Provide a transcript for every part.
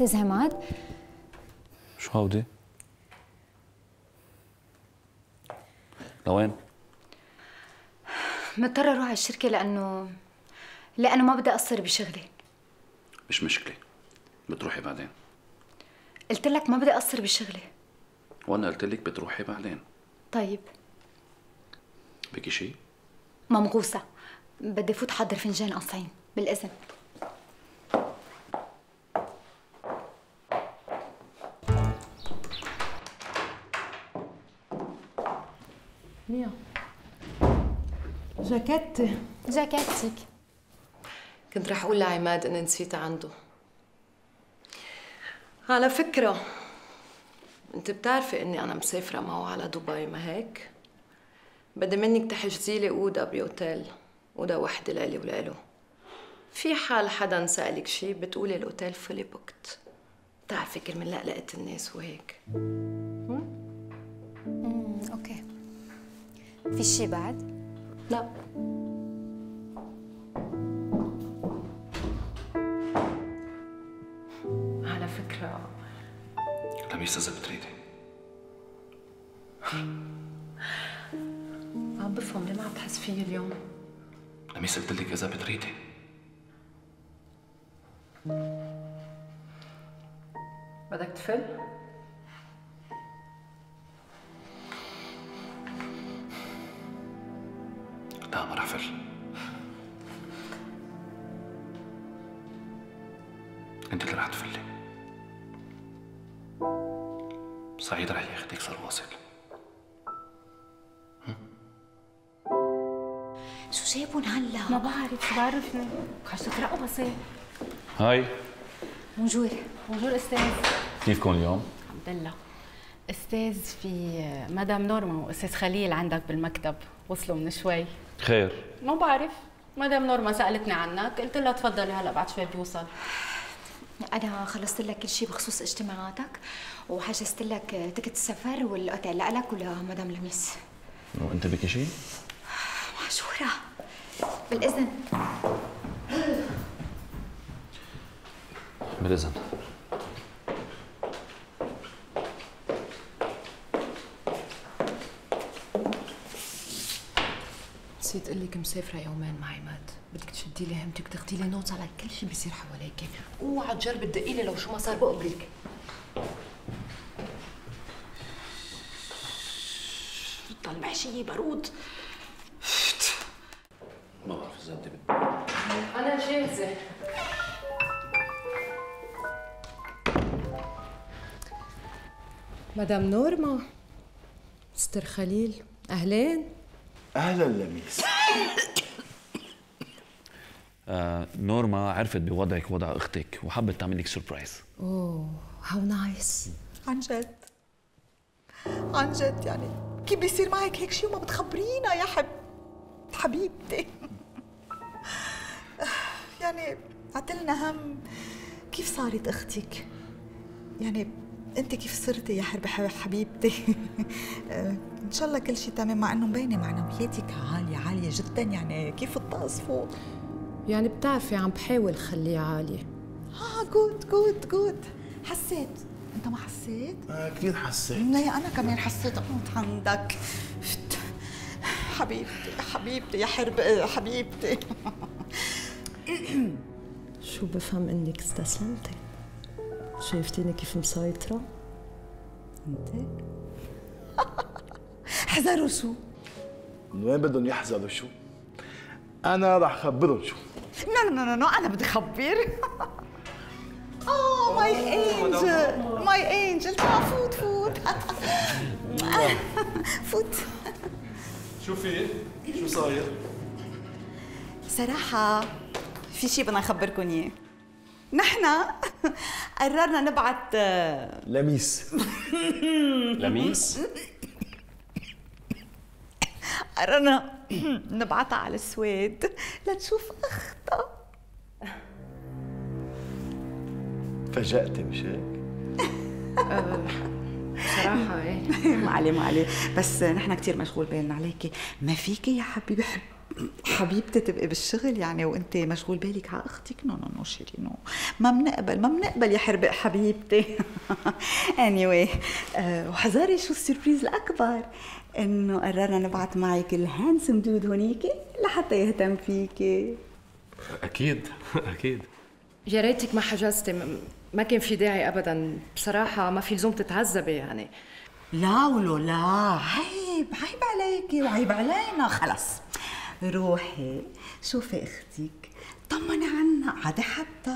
أستاذ عماد شو هودي؟ لوين؟ مضطرة أروح على الشركة لأنه لأنه ما بدي أقصر بشغلي. مش مشكلة. بتروحي بعدين. قلت لك ما بدي أقصر بشغلي. وأنا قلت لك بتروحي بعدين. طيب. بكي شيء؟ ممغوسة بدي فوت حضر فنجان قصعين بالإذن. ميا جاكيت جاكيتك كنت رح أقول لعماد إني نسيتها عنده. على فكرة أنت بتعرفي إني أنا مسافرة معه على دبي ما هيك؟ بدي منك تحجزي لي أوضة بأوتيل أوضة وحدة لإلي ولإله. في حال حدا سألك شي بتقولي الأوتيل fully booked بتعرفي كل من لقلقة الناس وهيك. في شي بعد؟ لا. على فكرة. لميس اذا بتريدي. عم بفهم ليه ما عم تحس فيي اليوم؟ لميس قلت لك إذا بتريدي. بدك تفل؟ فل أنت اللي رح تفلي. سعيد رح ياخدك صار واصل. شو جايبون هلا؟ ما بعرف شو بعرفني؟ خشت رقبصي هاي. bonjour bonjour أستاذ. كيفكم اليوم؟ الحمد لله. أستاذ في مدام نورما وأستاذ خليل عندك بالمكتب. وصلوا من شوي. خير. ما بعرف. مدام نورما سألتني عنك قلت لها تفضلي هلا بعد شوي بيوصل. أنا خلصت لك كل شيء بخصوص اجتماعاتك وحجزت لك تكت السفر والأوتيل لك ولمدام لميس. وانت بكي شيء؟ معشورة. بالإذن. بالإذن. نسيت أقول لك مسافرة يومين مع عماد. بدك تشدي لي همتك تاخدي لي notes على كل شيء بيصير حواليك. اوعى تجربي تدقي لي لو شو ما صار بقبرك طال محشية بارود ما بعرف إذا أنت. أنا جاهزة. مدام نورما مستر خليل أهلين؟ أهلا لميس. آه نورما عرفت بوضعك ووضع أختك وحبت تعمل لك surprise أوه how nice عن جد. عن جد يعني كيف بيصير معك هيك شيء وما بتخبرينا يا حب حبيبتي. يعني عتلنا هم كيف صارت أختك؟ يعني أنت كيف صرتي يا حبيبتي؟ إن شاء الله كل شيء تمام مع إنه مبينة معنوياتك عاليه عالية جدا يعني كيف الطقس فوق؟ يعني بتعرفي عم بحاول خليه عالي. آه good good good حسيت؟ أنت ما حسيت؟ آه كثير حسيت. لا أنا كمان حسيت. قمت عندك. حبيبتي حبيبتي يا حرب حبيبتي. شو بفهم إنك استسلمتي؟ شايفتيني كيف مسيطرة؟ انت احذروا شو من وين بدهم يحذروا شو؟ أنا رح خبرهم شو no no no no أنا بدي خبر oh my angel my angel تعال فوت فوت فوت شو في؟ شو صاير؟ صراحة في شيء بدنا نخبركم إياه نحن قررنا نبعت لميس. لميس؟ قررنا نبعتها على السويد لتشوف اختها فاجأتي مش هيك؟ بصراحة إيه. ما عليه ما عليه. بس نحن كثير مشغول بالنا عليكي. ما فيكي يا حبيبي حب حبيبتي تبقي بالشغل يعني وانت مشغول بالك على أختك؟ no no no chérie no ما بنقبل ما بنقبل يا حربق حبيبتي. اني anyway, آه وحذاري شو ال surprise الأكبر؟ إنه قررنا نبعث معك ال handsome dude هونيكي لحتى يهتم فيكي أكيد أكيد. يا ريتك ما حجزتي ما كان في داعي ابدا. بصراحة ما في لزوم تتعذبي يعني. لا ولو لا عيب عيب عليكي وعيب علينا خلص. روحي. شوفي أختك طمني عنا عادي حتى.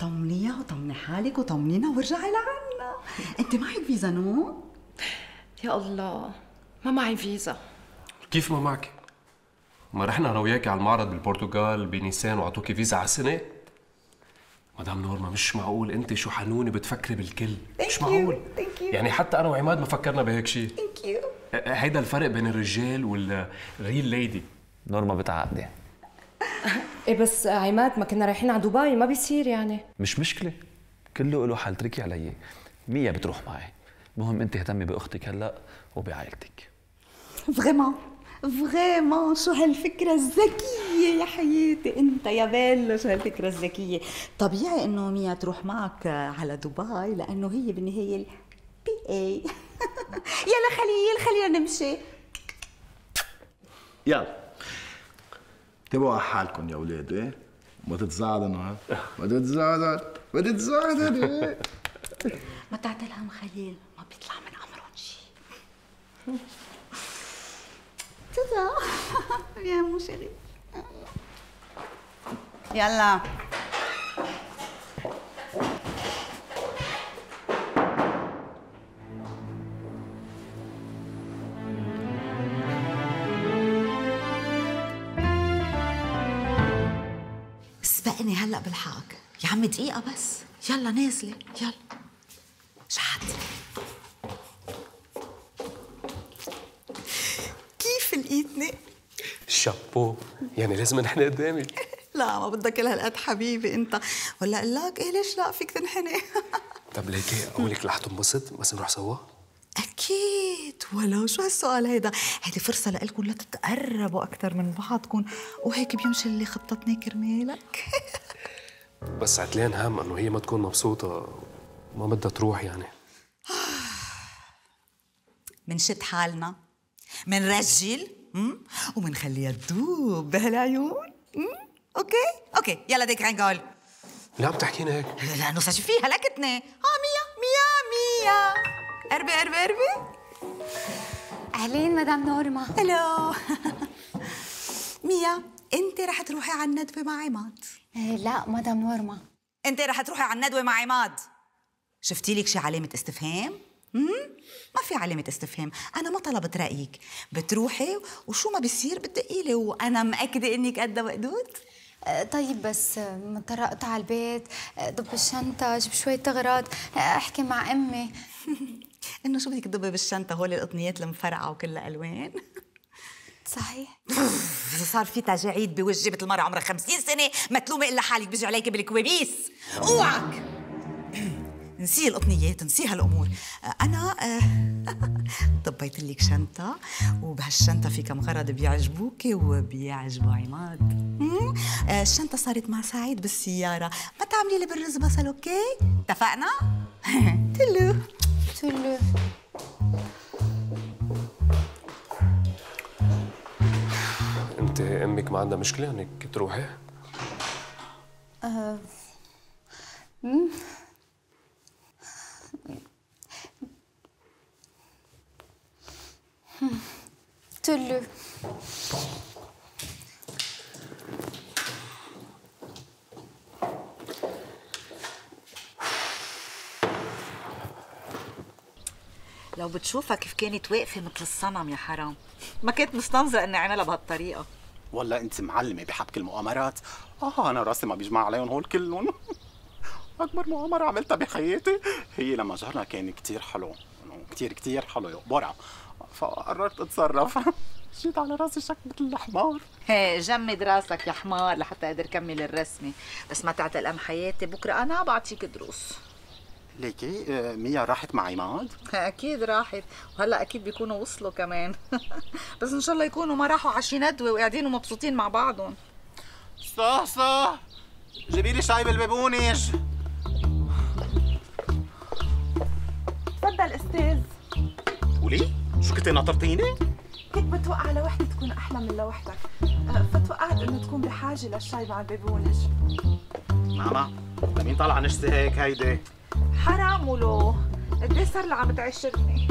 طمنيها وطمني حالك وطمنينا وارجعي لعنا. أنت معك فيزا نو؟ يا الله ما معي فيزا. كيف ما معك؟ ما رحنا أنا وياك على المعرض بالبرتغال بنيسان وعطوكي فيزا على السنة مدام نورما مش معقول. أنت شو حنونه بتفكري بالكل. مش معقول. يعني حتى أنا وعماد ما فكرنا بهيك شيء هيدا الفرق بين الرجال وال real lady. نورما بتعقدي. إيه بس عماد ما كنا رايحين على دبي ما بيصير يعني. مش مشكلة. كله له حل اتركي علي. ميا بتروح معي. المهم أنت اهتمي بأختك هلأ وبعائلتك. vraiment vraiment شو هالفكرة الذكية يا حياتي؟ أنت يا بيلو شو هالفكرة الذكية؟ طبيعي إنه ميا تروح معك على دبي لأنه هي بالنهاية البي اي يلا خليل خلينا نمشي. يلا. انتبهوا على حالكم يا أولاد إيه؟ ما تتزعلوا ها؟ ما تتزعلوا ما تتزعلوا إيه؟ ما تعتلهم خليل ما بيطلع من امرهم شيء تدا يا مو شريف يلا. سبقني هلأ بالحق يا عم دقيقة بس. يلا نازلة. يلا. شحت كيف لقيتني؟ شابو. يعني لازم نحن قدامي. لا ما بدك كل هالقد حبيبي أنت. ولا أقول لك إيه ليش لا فيك تنحني؟ طب ليكي أقول لك رح تنبسط بس نروح سوا. أكيد. ولو شو هالسؤال هيدا؟ هيدي فرصة لكم لتتقربوا أكثر من بعضكم. وهيك بيمشي اللي خططني كرمالك. بس عتلان هم إنه هي ما تكون مبسوطة ما بدها تروح يعني. منشد حالنا منرجل؟ ومنخليها تدوب بهالعيون؟ أوكي؟ أوكي يلا ديك رانجول ليه عم تحكينا هيك؟ لأنه ساجي فيها لكتني آه ميا ميا ميا. قربي قربي قربي. أهلين مدام نورما هلو ميا انت رح تروحي على الندوة مع عماد؟ إيه، لا مدام نورما انت رح تروحي على الندوة مع عماد؟ شفتي لك شي علامة استفهام؟ مم؟ ما في علامة استفهام، أنا ما طلبت رأيك، بتروحي وشو ما بيصير بتدقي لي وأنا مأكدة إنك قد وقدود آه، طيب بس مضطرة على البيت ضب الشنطة أجيب شوية اغراض آه، أحكي مع أمي. إنه شو بدك تضبي بالشنطة هول القطنيات المفرقعة وكلها ألوان؟ صحيح. إذا صار في تجاعيد بوجه مثل المرة عمرها خمسين سنة ما تلومي إلا حالك بيجي عليك بالكوابيس. أوعك! نسي القطنيات نسي هالامور أنا آه، ضبيت لك شنطة وبهالشنطة في كم غرض بيعجبوك وبيعجبوا عماد؟ آه، الشنطة صارت مع سعيد بالسيارة. ما تعملي لي بالرز بصل أوكي؟ اتفقنا؟ تلو. تلو انت أمك ما عندها مشكلة انك تروحي؟ تلو لو بتشوفها كيف كانت واقفة مثل الصنم يا حرام. ما كنت مستنظرة إني أعملها بهالطريقة. والله أنت معلمة بحبك المؤامرات. آه أنا راسي ما بيجمع عليهم هول كلهم. أكبر مؤامرة عملتها بحياتي. هي لما جارنا كان كتير حلو. إنه كتير كتير حلو. برع فقررت أتصرف. جيت على راسي شك مثل الحمار هي جمد راسك يا حمار لحتى أقدر كمل الرسمة. بس ما تعتل ام حياتي. بكرة أنا بعطيك دروس. ليكي؟ آه، ميا راحت مع عماد أكيد راحت. وهلأ أكيد بيكونوا وصلوا كمان. بس إن شاء الله يكونوا ما راحوا على شي ندوة وقاعدين ومبسوطين مع بعضهم. صح صح. جيبي لي شاي بالبيبونج تفضل أستاذ. قولي شو كنتي ناطرتيني؟ هيك بتوقع لوحدي تكون أحلى من لوحدك. أه، فتوقعت إنه تكون بحاجة للشاي مع البيبونج ماما لمين طالعه نشتي هيك هيدي؟ حرام ولو قد إيه صار لها عم تعشرني